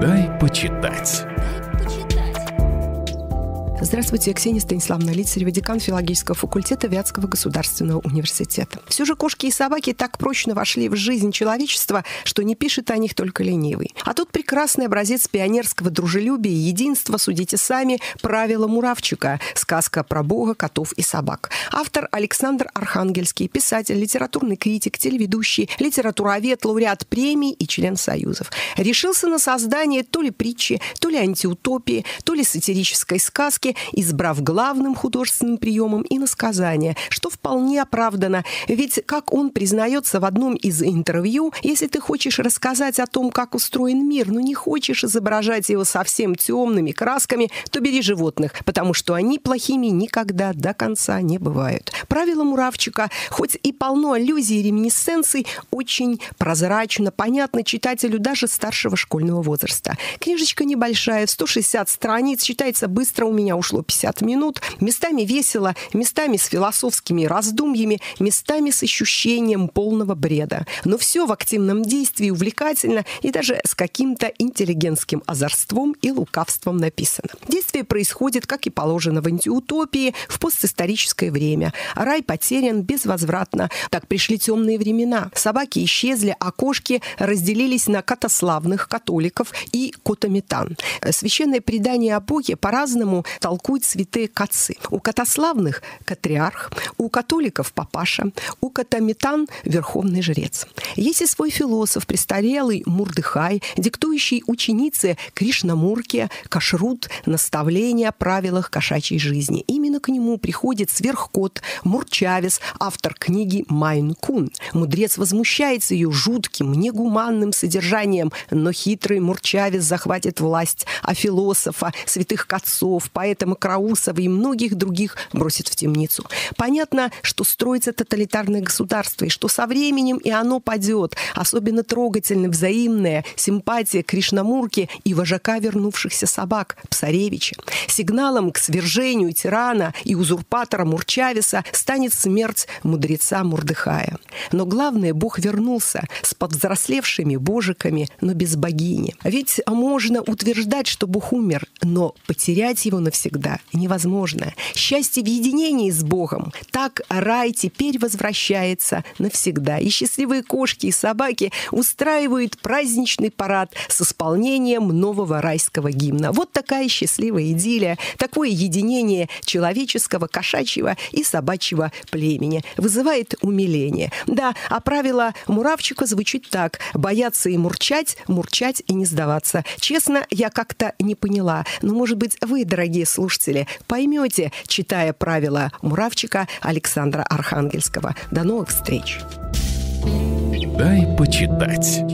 Дай почитать. Здравствуйте, я Ксения Станиславовна Лицарева, декан филологического факультета Вятского государственного университета. Все же кошки и собаки так прочно вошли в жизнь человечества, что не пишет о них только ленивый. А тут прекрасный образец пионерского дружелюбия и единства, судите сами, правила Муравчика, сказка про Бога, котов и собак. Автор Александр Архангельский, писатель, литературный критик, телеведущий, литературовед, лауреат премий и член союзов. Решился на создание то ли притчи, то ли антиутопии, то ли сатирической сказки, избрав главным художественным приемом иносказание, что вполне оправдано. Ведь, как он признается в одном из интервью, если ты хочешь рассказать о том, как устроен мир, но не хочешь изображать его совсем темными красками, то бери животных, потому что они плохими никогда до конца не бывают. Правило Муравчика, хоть и полно аллюзий и реминисценций, очень прозрачно, понятно читателю даже старшего школьного возраста. Книжечка небольшая, в 160 страниц, читается быстро, у меня ушло 50 минут, местами весело, местами с философскими раздумьями, местами с ощущением полного бреда. Но все в активном действии увлекательно и даже с каким-то интеллигентским озорством и лукавством написано. Действие происходит, как и положено в антиутопии, в постисторическое время. Рай потерян безвозвратно. Так пришли темные времена. Собаки исчезли, а кошки разделились на катославных католиков и котометан. Священное предание о Боге по-разному толкуют святые кацы. У катославных – катриарх, у католиков – папаша, у катаметан – верховный жрец. Есть и свой философ, престарелый Мурдыхай, диктующий ученице Кришнамурке кашрут, наставления о правилах кошачьей жизни. Именно к нему приходит сверхкот Мурчавис, автор книги Майн Кун. Мудрец возмущается ее жутким, негуманным содержанием, но хитрый Мурчавис захватит власть, а философа, святых поэт поэта Макроусова и многих других бросит в темницу. Понятно, что строится тоталитарное государство, и что со временем и оно падет. Особенно трогательна взаимная симпатия Кришнамурки и вожака вернувшихся собак, Псаревича. Сигналом к свержению тирана и узурпатора Мурчависа станет смерть мудреца Мурдыхая. Но главное, Бог вернулся с повзрослевшими божиками, но без богини. Ведь можно утверждать, что Бог умер, но потерять его навсегда невозможно. Счастье в единении с Богом. Так рай теперь возвращается навсегда. И счастливые кошки и собаки устраивают праздничный парад с исполнением нового райского гимна. Вот такая счастливая идиллия, такое единение человеческого, кошачьего и собачьего племени вызывает умиление. Да, а правило Муравчика звучит так. Бояться и мурчать, мурчать и не сдаваться. Честно, я как-то не поняла. Но, может быть, вы, дорогие слушатели, поймете, читая правила Муравчика Александра Архангельского. До новых встреч! Дай почитать.